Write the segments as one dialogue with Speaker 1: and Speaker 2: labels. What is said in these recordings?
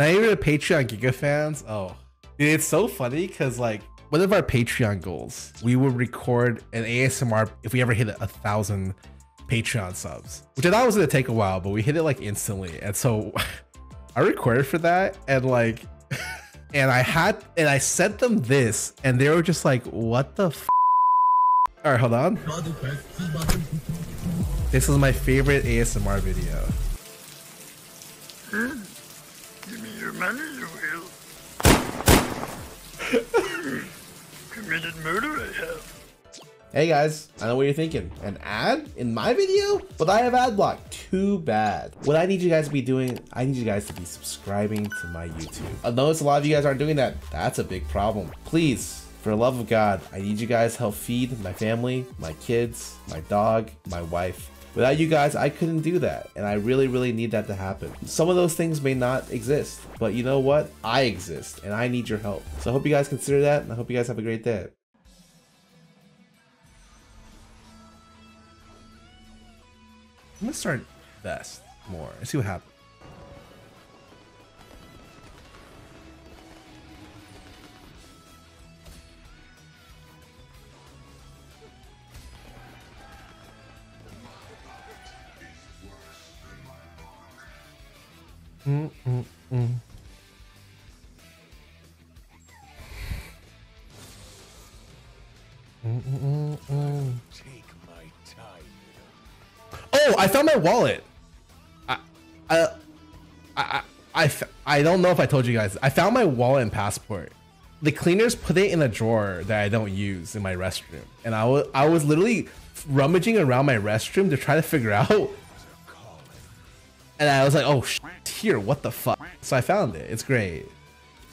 Speaker 1: Not even a Patreon Giga fans. Oh, it's so funny because like one of our Patreon goals, we would record an ASMR if we ever hit a, thousand Patreon subs, which I thought was gonna take a while, but we hit it like instantly. And so I recorded for that and like, and I had, and I sent them this and they were just like, what the f? All right, hold on. This is my favorite ASMR video.
Speaker 2: Me will. Committed murder, I have.
Speaker 1: Hey guys, I know what you're thinking. An ad in my video? But I have ad block. Too bad. What I need you guys to be doing, I need you guys to be subscribing to my YouTube. I notice a lot of you guys aren't doing that. That's a big problem. Please, for the love of God, I need you guys help feed my family, my kids, my dog, my wife. Without you guys, I couldn't do that. And I really, really need that to happen. Some of those things may not exist, but you know what? I exist and I need your help. So I hope you guys consider that and I hope you guys have a great day. I'm gonna start best more and see what happens. Mm, mm, mm. Oh, I found my wallet. I, I, I, I, I don't know if I told you guys. I found my wallet and passport. The cleaners put it in a drawer that I don't use in my restroom, and I was I was literally rummaging around my restroom to try to figure out. And I was like, "Oh, sh- here, what the fuck?" So I found it. It's great.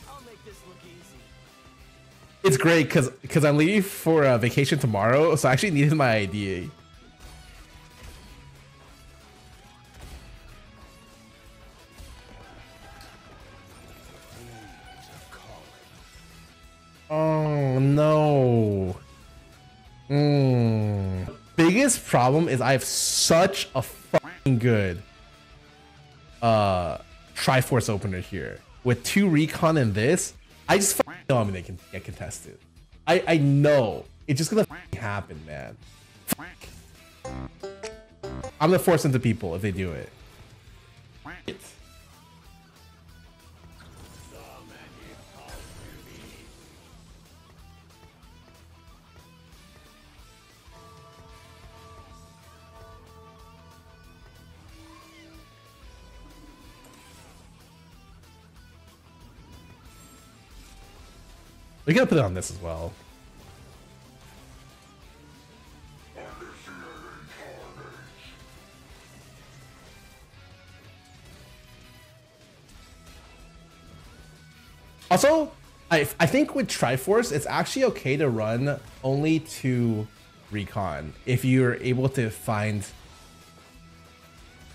Speaker 3: I'll make this look easy.
Speaker 1: It's great because because I'm leaving for a vacation tomorrow, so I actually needed my ID. Oh no. Mm. Biggest problem is I have such a fucking good uh Triforce opener here. With two recon and this, I just know I'm gonna get contested. I I know it's just gonna happen, man. I'm gonna force into people if they do it. We gotta put it on this as well. Also, I, I think with Triforce, it's actually okay to run only to recon if you're able to find.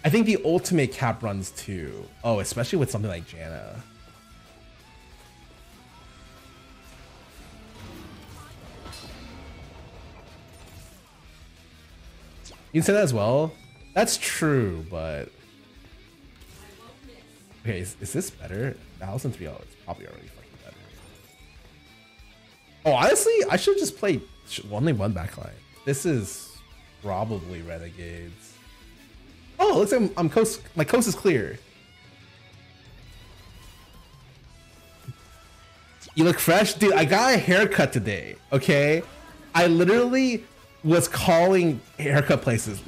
Speaker 1: I think the ultimate cap runs too. Oh, especially with something like Janna. You can say that as well. That's true, but okay, is, is this better? Thousand three dollars, probably already fucking better. Oh, honestly, I should just play only one backline. This is probably Renegades. Oh, looks like I'm, I'm coast. My coast is clear. You look fresh, dude. I got a haircut today. Okay, I literally was calling haircut places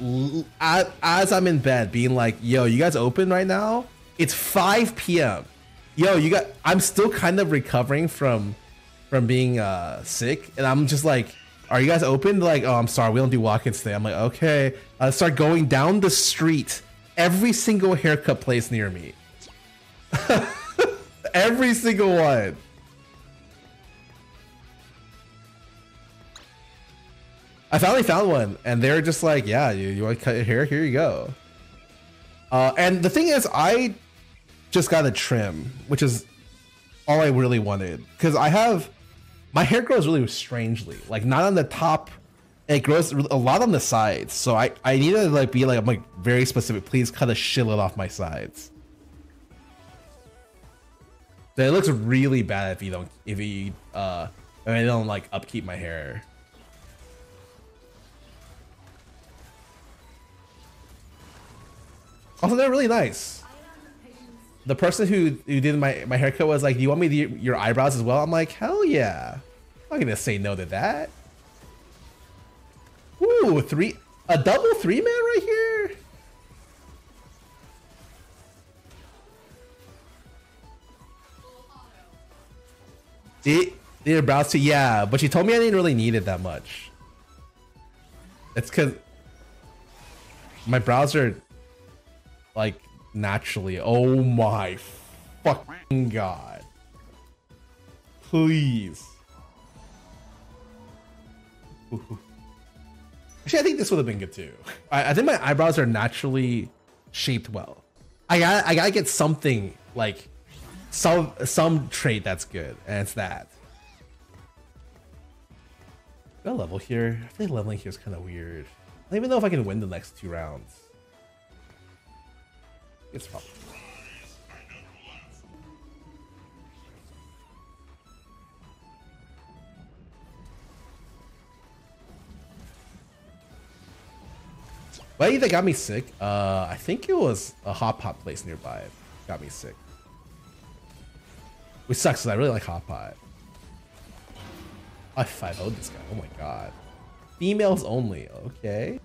Speaker 1: as I'm in bed, being like, "Yo, you guys open right now? It's 5 p.m. Yo, you got. I'm still kind of recovering from from being uh sick, and I'm just like, "Are you guys open?" They're like, "Oh, I'm sorry, we don't do walk-ins today." I'm like, "Okay." I start going down the street, every single haircut place near me, every single one. I finally found one, and they're just like, "Yeah, you, you want to cut your hair? Here you go." Uh, and the thing is, I just got a trim, which is all I really wanted, because I have my hair grows really strangely, like not on the top. It grows a lot on the sides, so I I need to like be like I'm like very specific. Please cut a shitload off my sides. It looks really bad if you don't if you uh if I don't like upkeep my hair. Also, they're really nice. The person who who did my my haircut was like, "Do you want me to do your eyebrows as well?" I'm like, "Hell yeah!" I'm not gonna say no to that. Ooh, three a double three man right here. It, they're about to, yeah, but she told me I didn't really need it that much. It's because my brows are like naturally. Oh my fucking god! Please. Actually, I think this would have been good too. I, I think my eyebrows are naturally shaped well. I got I gotta get something like some some trait that's good, and it's that. Got level here. I think leveling here is kind of weird. I don't even know if I can win the next two rounds. It's probably. Why that got me sick? Uh, I think it was a hot pot place nearby. Got me sick. Which sucks because I really like hot pot. I 5 0 this guy. Oh my god. Females only. Okay.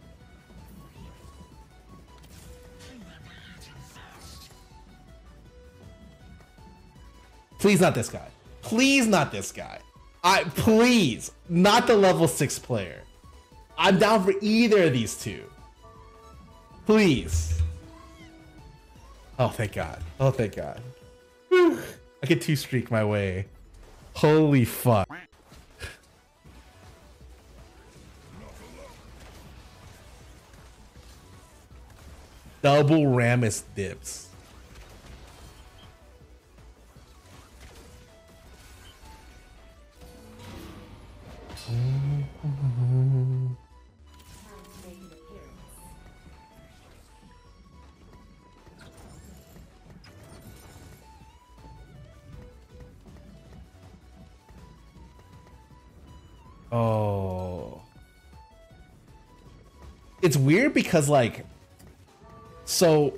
Speaker 1: Please not this guy. Please not this guy. I please not the level six player. I'm down for either of these two. Please. Oh thank God. Oh thank God. Whew. I get two streak my way. Holy fuck. Double Rammus dips. Oh. It's weird because like so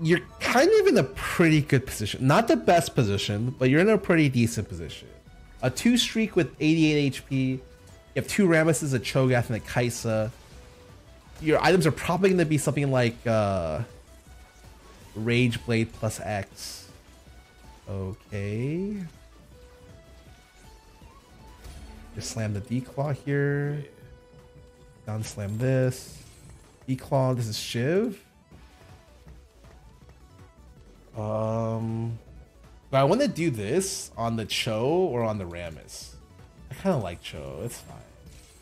Speaker 1: you're kind of in a pretty good position. Not the best position, but you're in a pretty decent position. A two streak with 88 HP. You have two Rammuses, a Cho'Gath, and a Kai'Sa. Your items are probably going to be something like uh, Rage Blade plus X. Okay. Just slam the D-Claw here. Down slam this. D-Claw, this is Shiv. Um, but I want to do this on the Cho or on the Rammus. I kind of like Cho. It's fine.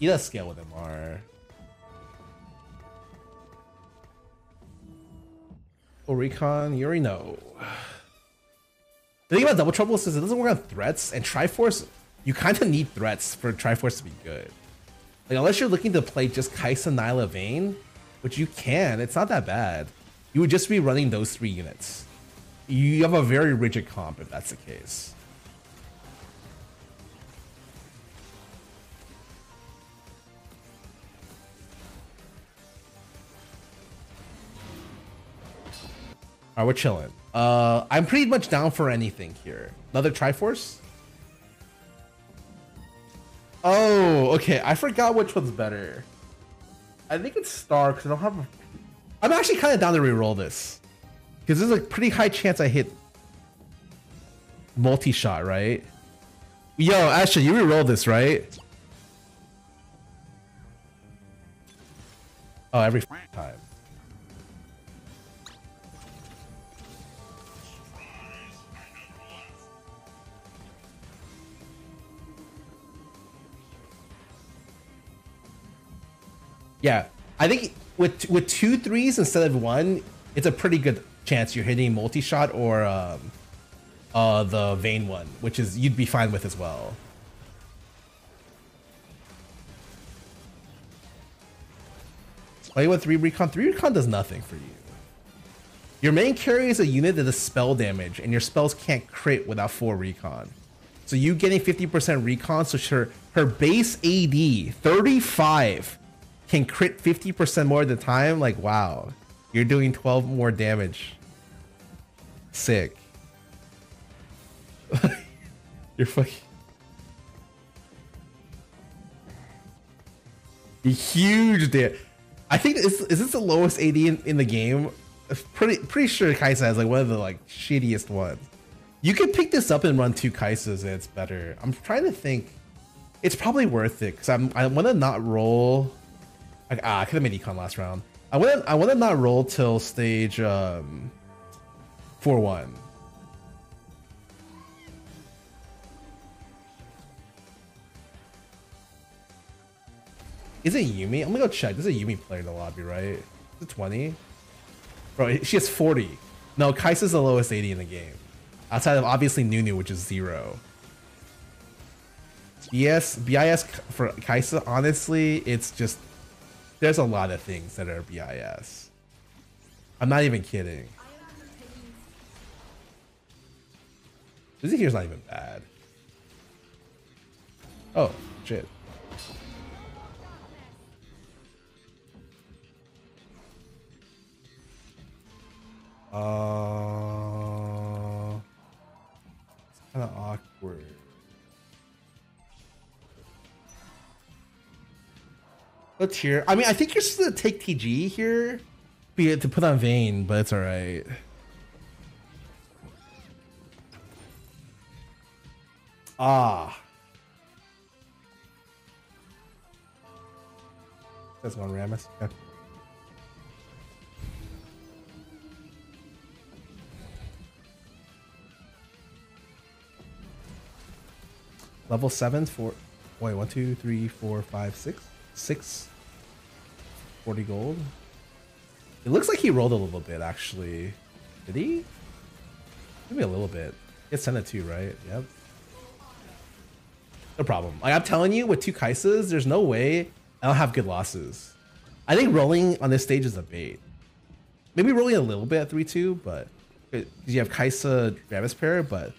Speaker 1: He does scale with MR. Oh, Recon, you already know. The thing about Double Trouble is it doesn't work on threats, and Triforce, you kind of need threats for Triforce to be good. Like, unless you're looking to play just Kai'Sa, Nilah, Vayne, which you can, it's not that bad. You would just be running those three units you have a very rigid comp if that's the case. Alright, we're chilling. Uh, I'm pretty much down for anything here. Another Triforce? Oh, okay. I forgot which one's better. I think it's Star because I don't have. A... I'm actually kind of down to reroll this. Because there's a pretty high chance I hit multi-shot, right? Yo, Ashley, you re-roll this, right? Oh, every time. Yeah, I think with with two threes instead of one, it's a pretty good chance you're hitting multi-shot or um, uh, the Vayne one, which is you'd be fine with as well. Play with 3 Recon. 3 Recon does nothing for you. Your main carry is a unit that does spell damage, and your spells can't crit without full recon. So you getting 50% recon, so her, her base AD, 35, can crit 50% more of the time. Like, wow. You're doing 12 more damage. Sick. You're fucking... Huge damage. I think is, is this the lowest AD in, in the game? Pretty pretty sure Kaisa has like one of the like shittiest ones. You can pick this up and run two Kaisas and it's better. I'm trying to think. It's probably worth it because I'm I want to not roll. Like, ah, I could have made econ last round. I wouldn't. I to not roll till stage um four one. Is it Yuumi? I'm gonna go check. There's a Yuumi player in the lobby, right? Is it 20? Bro, she has 40. No, Kaisa's the lowest 80 in the game. Outside of obviously Nunu, which is zero. BS, BIS for Kaisa, honestly, it's just there's a lot of things that are BIS. I'm not even kidding. This here's not even bad. Oh, shit. Uh, it's kind of awkward. Let's hear. I mean, I think you're supposed to take TG here, be to put on Vayne, but it's all right. Ah. That's one Rammus. Okay. Level seven for wait, one, two, three, four, five, six, six. 40 gold. It looks like he rolled a little bit actually. Did he? Maybe a little bit. It's sent it two, right? Yep. No problem. Like I'm telling you, with two Kaisas, there's no way I don't have good losses. I think rolling on this stage is a bait. Maybe rolling a little bit at 3-2, but you have Kaisa Rammus pair, but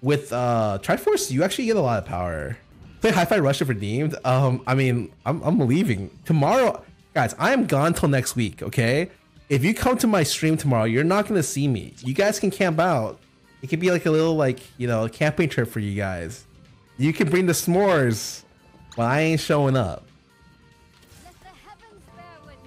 Speaker 1: with uh Triforce, you actually get a lot of power. Play Hi-Fi Rush if redeemed. Um, I mean, I'm I'm leaving tomorrow, guys. I am gone till next week. Okay, if you come to my stream tomorrow, you're not gonna see me. You guys can camp out. It could be like a little like you know camping trip for you guys. You can bring the s'mores, but I ain't showing up.
Speaker 4: Let the heavens bear witness.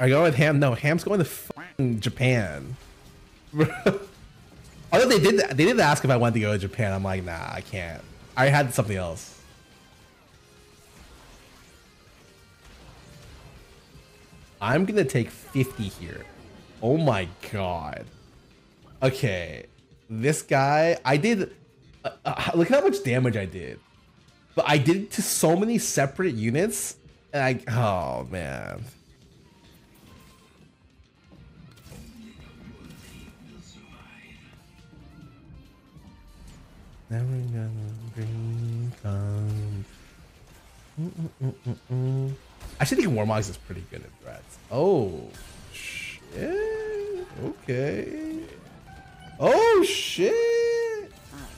Speaker 1: I go with Ham. No, Ham's going to Japan. Although they did, they did ask if I wanted to go to Japan. I'm like, nah, I can't. I had something else. I'm gonna take 50 here. Oh my god. Okay, this guy, I did. Uh, uh, look at how much damage I did. But I did it to so many separate units, and I. Oh man. Never gonna come. Mm-mm-mm-mm-mm. I actually think Warmogs is pretty good at threats. Oh, shit. Okay. Oh, shit.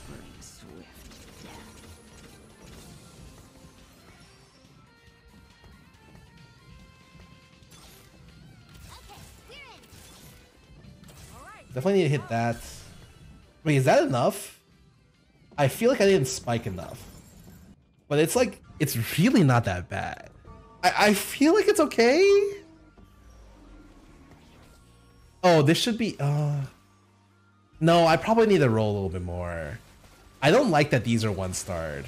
Speaker 3: Bring.
Speaker 1: Definitely need to hit that. Wait, is that enough? I feel like I didn't spike enough. But it's like, it's really not that bad. I, I feel like it's okay. Oh, this should be, uh... No, I probably need to roll a little bit more. I don't like that these are one starred.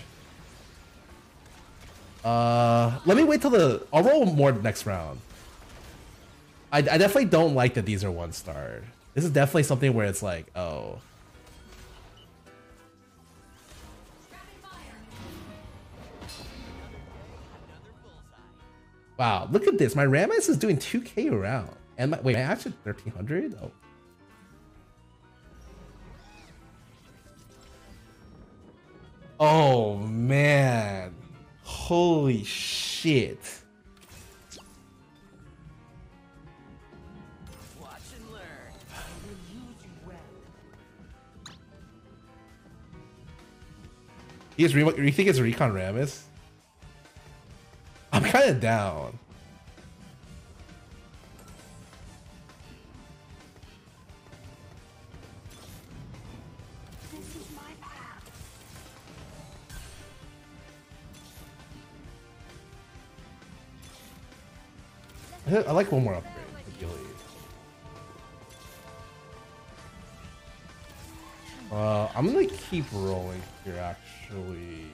Speaker 1: Uh, let me wait till the, I'll roll more next round. I, I definitely don't like that these are one starred. This is definitely something where it's like, oh. Wow, look at this. My Rammus is doing 2k around. And my, wait, my actually 1300? Oh. Oh man. Holy shit.
Speaker 3: Watch and learn. Will use you well.
Speaker 1: You, guys re- you think it's Recon Rammus? I'm down.
Speaker 3: This is my path.
Speaker 1: I I like one more upgrade. ideally. Uh, I'm gonna keep rolling here, actually.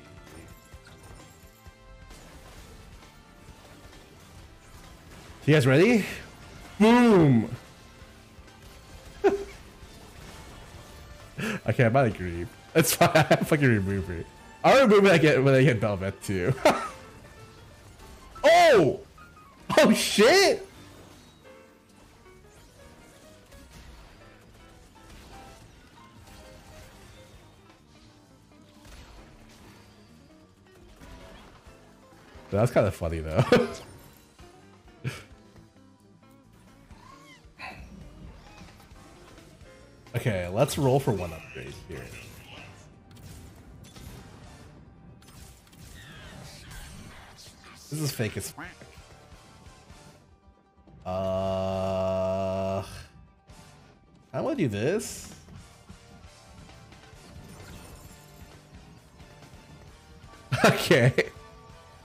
Speaker 1: You guys ready? Boom! okay, I'm about to grieve. It's fine. I fucking remove it. I'll remove when I get when I get Velvet too. oh! Oh shit! That's kind of funny though. Okay, let's roll for one upgrade here. This is fake as fuck. Uh, I want to do this. okay.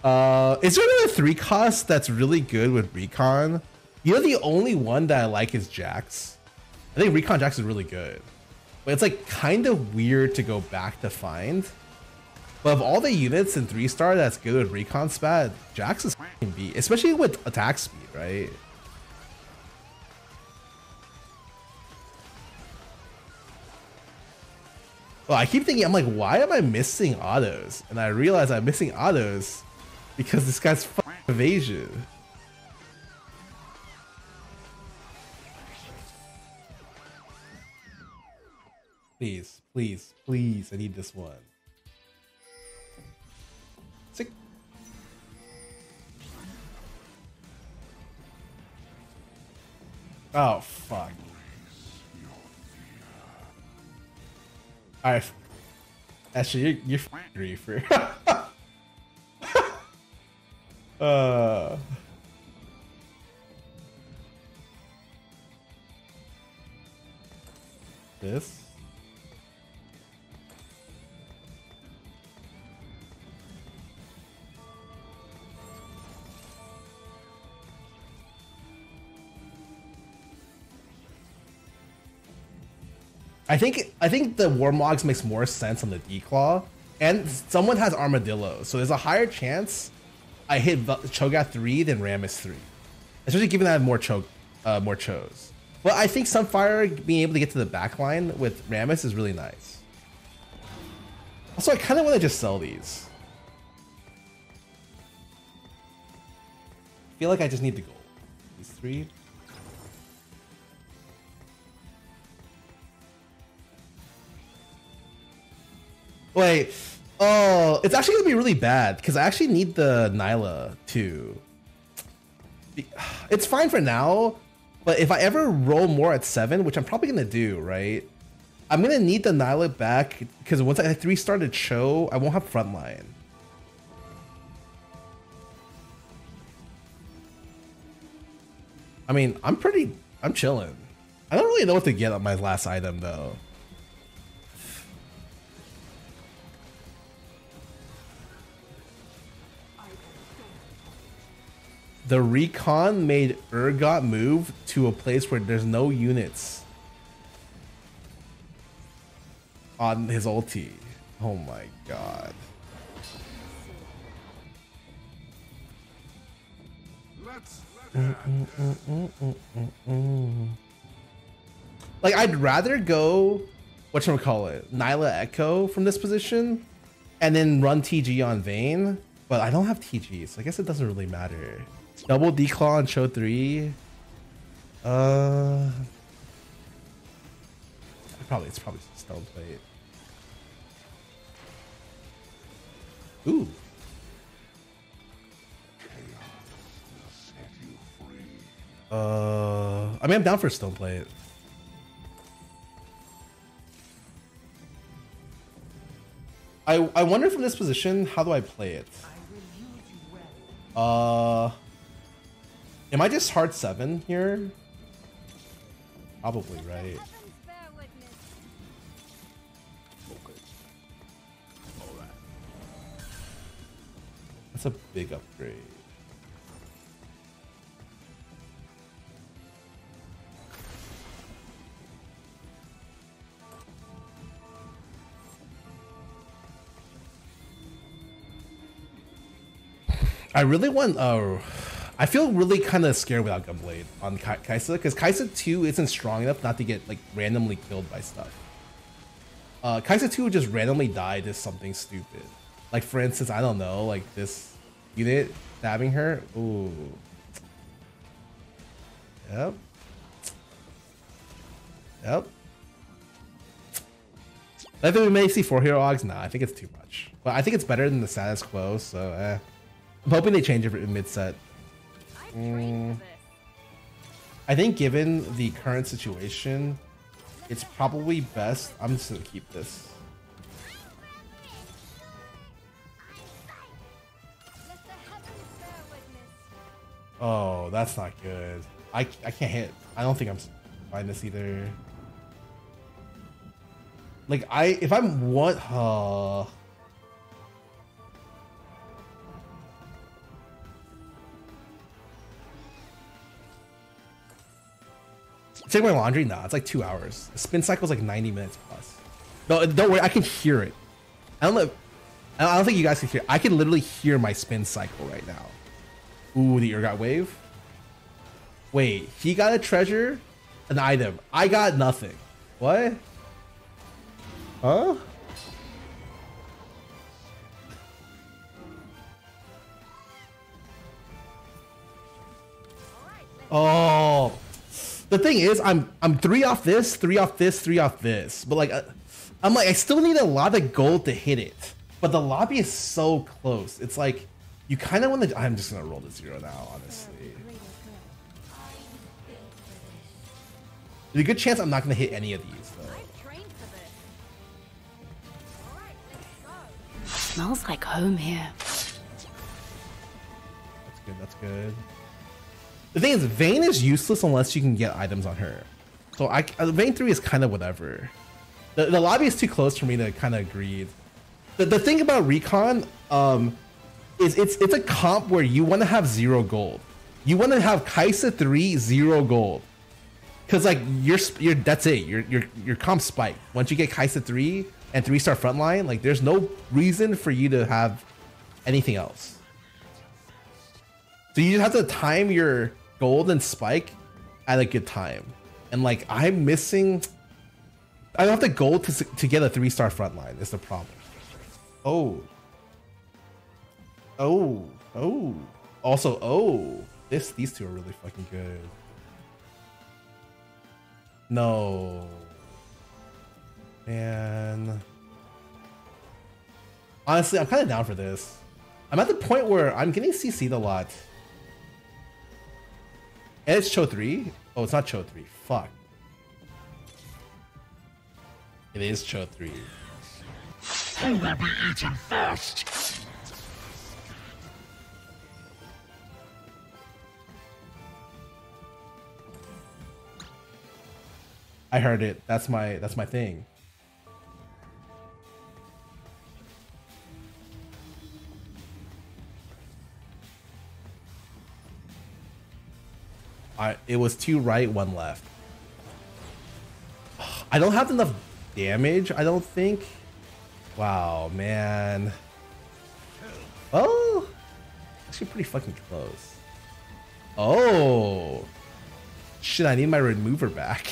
Speaker 1: Uh, is there another three cost that's really good with Recon? You know, the only one that I like is Jax. I think Recon Jax is really good, but it's like kind of weird to go back to find. But of all the units in three star that's good with Recon spat, Jax is f***ing beat, especially with attack speed, right? Well, I keep thinking, I'm like, why am I missing autos? And I realize I'm missing autos because this guy's evasion. Please, please, please, I need this one. Sick. Oh, fuck. Alright. Actually, you're, you're reefer. uh. This. I think I think the Warmogs makes more sense on the Declaw, and someone has Armadillo, so there's a higher chance I hit Cho'Gath three than Rammus three, especially given that I have more Cho, uh, more Chos. But I think Sunfire being able to get to the back line with Rammus is really nice. Also, I kind of want to just sell these. I feel like I just need the gold. These three. Wait. Oh, it's actually gonna be really bad because I actually need the Nilah too. It's fine for now, but if I ever roll more at seven, which I'm probably gonna do, right? I'm gonna need the Nilah back because once I three started Cho, I won't have frontline. I mean, I'm pretty, I'm chilling. I don't really know what to get on my last item though. The recon made Urgot move to a place where there's no units on his ulti. Oh my god. Like I'd rather go what should we call it? Nilah Echo from this position and then run TG on Vayne, but I don't have TG, so I guess it doesn't really matter. Double declaw on Cho three. Uh, probably it's probably stone plate. Ooh. Uh, I mean, I'm down for stone plate. I I wonder from this position, how do I play it? Uh am I just hard seven here? Probably right. That's a big upgrade. I really want. Uh, I feel really kind of scared without Gunblade on Ka- Kaisa because Kaisa 2 isn't strong enough not to get like randomly killed by stuff. Uh, Kaisa 2 would just randomly die to something stupid. Like, for instance, I don't know, like this unit stabbing her. Ooh. Yep. Yep. I think we may see four hero augs. Nah, I think it's too much. But I think it's better than the status quo, so eh. I'm hoping they change it in mid set.
Speaker 4: I trained for this.
Speaker 1: I think given the current situation, it's probably best. I'm just gonna keep this.
Speaker 4: Let the heavens bear witness.
Speaker 1: Oh, that's not good. I, I can't hit. I don't think I'm fine this either. Like I, if I'm what, uh, Take my laundry? Nah, it's like two hours. The spin cycle's like 90 minutes plus. No, don't worry, I can hear it. I don't know. I don't think you guys can hear. I can literally hear my spin cycle right now. Ooh, the Urgot wave. Wait, he got a treasure, an item. I got nothing. What? Huh? Oh, the thing is, I'm I'm three off this, three off this, three off this. But like, uh, I'm like, I still need a lot of gold to hit it. But the lobby is so close. It's like you kind of want to. I'm just gonna roll to zero now, honestly. There's a good chance I'm not gonna hit any of these though.
Speaker 4: I trained for this. Alright, let's go.
Speaker 5: Smells like home here.
Speaker 1: That's good. That's good. The thing is, Vayne is useless unless you can get items on her. So I, uh, Vayne three is kind of whatever. The, the lobby is too close for me to kind of agree. The, the thing about recon, um, is it's it's a comp where you want to have zero gold. You want to have Kaisa three zero gold, because like you're you're that's it. Your your your comp spike. Once you get Kaisa three and three star frontline, like there's no reason for you to have anything else. So you just have to time your gold and spike at a good time. And like I'm missing I don't have the gold to, to get a three star frontline is the problem. Oh. Oh. Oh. Also, oh. This these two are really fucking good. No. Man. Honestly, I'm kind of down for this. I'm at the point where I'm getting CC'd a lot. And it's Cho 3? Oh, it's not Cho 3. Fuck. It is Cho 3.
Speaker 6: Who will be eaten first?
Speaker 1: I heard it. That's my that's my thing. I it was two right, one left. I don't have enough damage, I don't think. Wow, man. Oh, actually pretty fucking close. Oh. Shit, I need my remover back.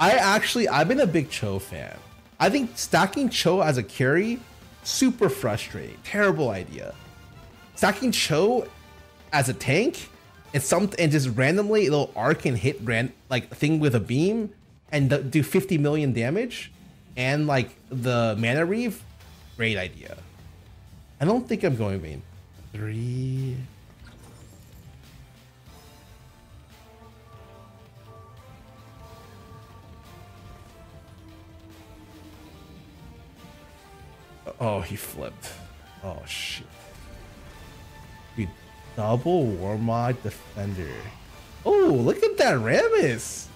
Speaker 1: I actually, I've been a big Cho fan. I think stacking Cho as a carry, super frustrating. Terrible idea. Stacking Cho as a tank, and some and just randomly it'll arc and hit ran like thing with a beam and do 50 million damage, and like the mana reave, great idea. I don't think I'm going main. Three. Oh, he flipped. Oh, shit. We double Warmog Defender. Oh, look at that Rammus.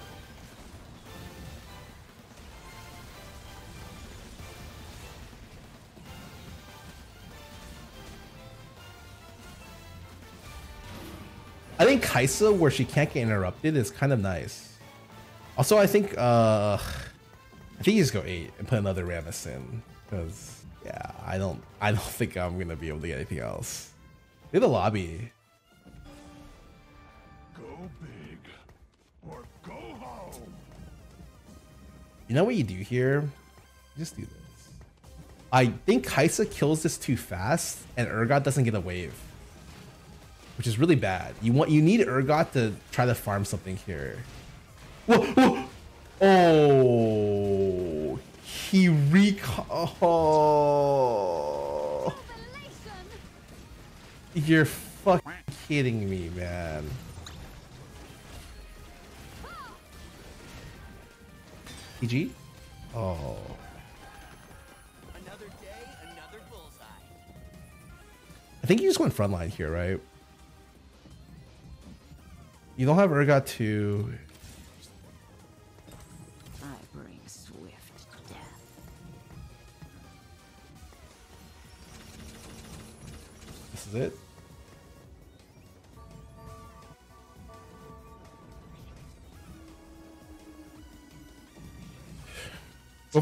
Speaker 1: I think Kaisa, where she can't get interrupted, is kind of nice. Also, I think uh, I think you just go eight and put another Rammus in because yeah, I don't I don't think I'm gonna be able to get anything else. In the lobby.
Speaker 6: Go big or go home.
Speaker 1: You know what you do here? Just do this. I think Kaisa kills this too fast, and Urgot doesn't get a wave, which is really bad. You want you need Urgot to try to farm something here. Whoa, whoa. Oh, he recall. Oh, you're fucking kidding me, man. PG? Oh.
Speaker 3: Another day, another bullseye.
Speaker 1: I think you just went frontline here, right? You don't have Urgot 2.
Speaker 3: I bring swift to death.
Speaker 1: This is it.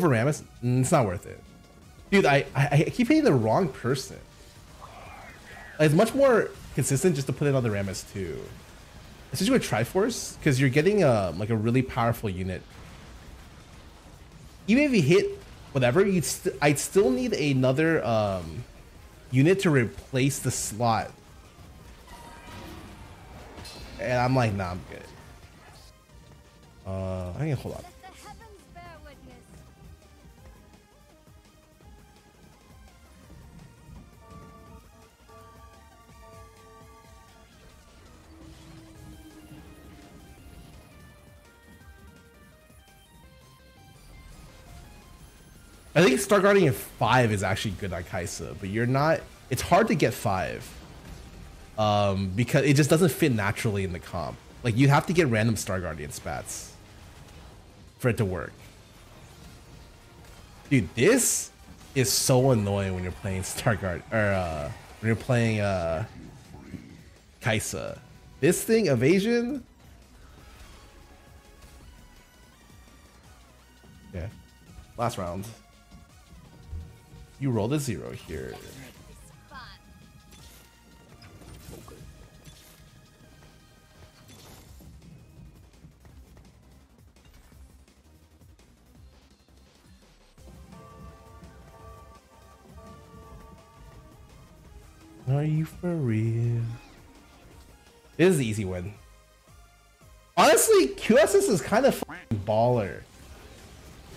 Speaker 1: Rammus? Mm, It's not worth it. Dude, I, I, I keep hitting the wrong person. It's much more consistent just to put it on the Rammus too. Especially with Triforce, because you're getting a, like a really powerful unit. Even if you hit whatever, you'd st I'd still need another um, unit to replace the slot. And I'm like, nah, I'm good. Uh, I can hold on. I think Star Guardian 5 is actually good on Kaisa, but you're not it's hard to get 5. Um because it just doesn't fit naturally in the comp. Like you have to get random Star Guardian spats for it to work. Dude, this is so annoying when you're playing Star Guard or uh when you're playing uh Kaisa. This thing evasion Yeah. Last round. You rolled a zero here. Are you for real? This is the easy win. Honestly, QSS is kind of baller.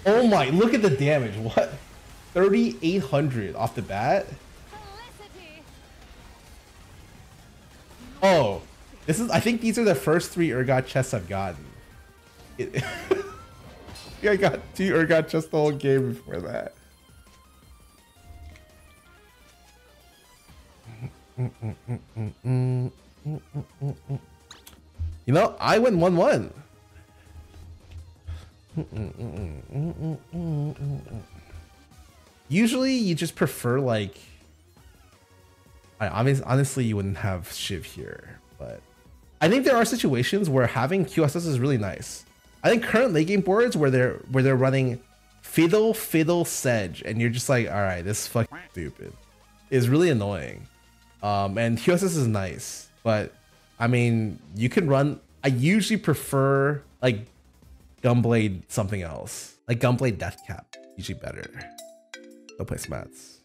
Speaker 1: Oh my, look at the damage. What? 3,800 off the bat? Oh, this is. I think these are the first three Urgot chests I've gotten. It, I got two Urgot chests the whole game before that. You know, I went one-one. Usually, you just prefer like I obviously, honestly, you wouldn't have Shiv here, but I think there are situations where having QSS is really nice. I think current late game boards where they're where they're running Fiddle Fiddle Sedge, and you're just like, all right, this is fucking stupid, is really annoying. Um, and QSS is nice, but I mean, you can run. I usually prefer like Gunblade something else, like Gunblade Deathcap, usually better. Go play Smats.